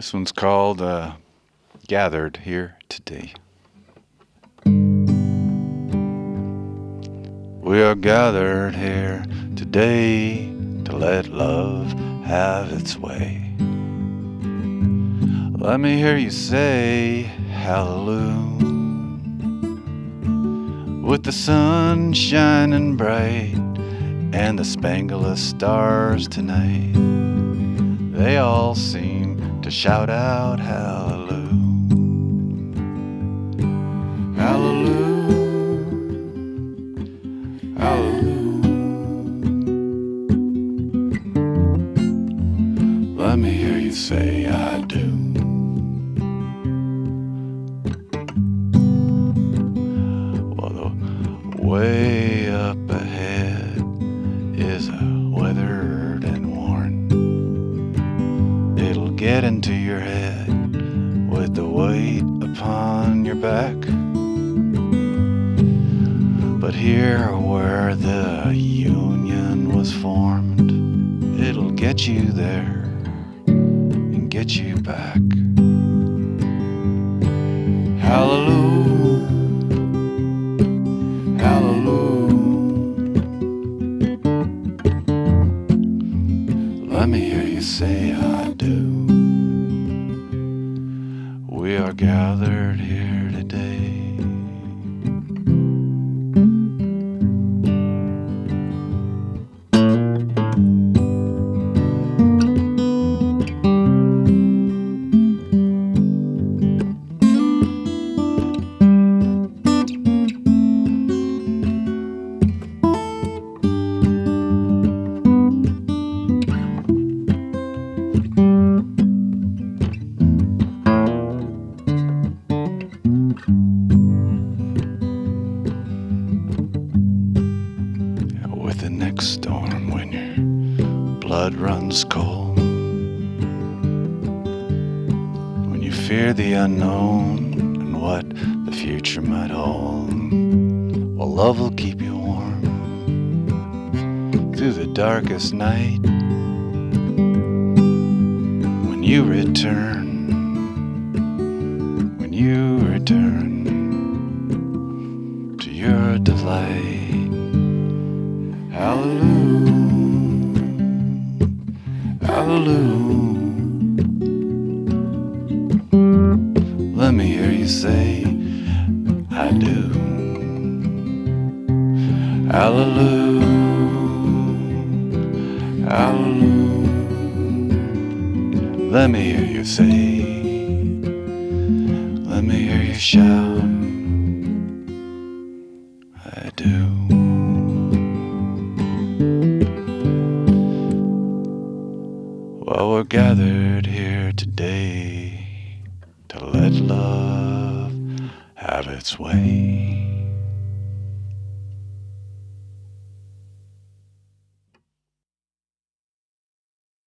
This one's called uh, Gathered Here Today. We are gathered here today to let love have its way. Let me hear you say hallelujah. With the sun shining bright and the spangle of stars tonight, they all seem to shout out hallelujah. Hallelujah. Hallelujah. Let me hear you say I do. Well, way up get into your head with the weight upon your back. But here where the union was formed, it'll get you there and get you back. Hallelujah. Hallelujah. Let me hear you say I do. We are gathered here today. With the next storm when your blood runs cold. When you fear the unknown and what the future might hold. Well, love will keep you warm through the darkest night. When you return, return to your delight. Hallelujah. Hallelujah. Let me hear you say, I do. Hallelujah. Hallelujah. Let me hear you say, hear you I do. Well, we're gathered here today to let love have its way.